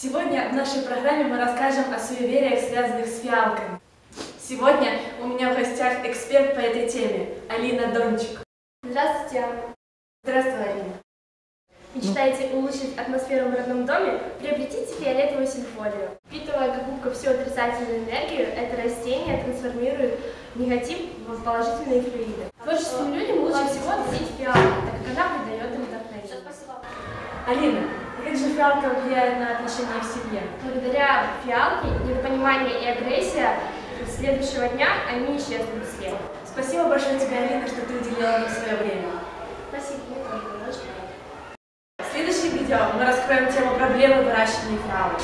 в нашей программе мы расскажем о суевериях, связанных с фиалками. Сегодня у меня в гостях эксперт по этой теме Алина Дончик. Здравствуйте, Анна. Здравствуй, Алина. Мечтаете улучшить атмосферу в родном доме? Приобретите фиолетовую симфолию. Впитывая как губка всю отрицательную энергию, это растение трансформирует негатив в положительные флюиды. Творческим людям лучше всего носить фиалку, так как она придает им вдохновение. Алина, а как же фиалка влияет на отношения в семье? Благодаря фиалке недопонимание и агрессия следующего дня они исчезнут след. Спасибо большое тебе, Алина, что ты уделила мне свое время. Спасибо, мне тоже было очень приятно. В следующем видео мы раскроем тему проблемы выращивания фиалок.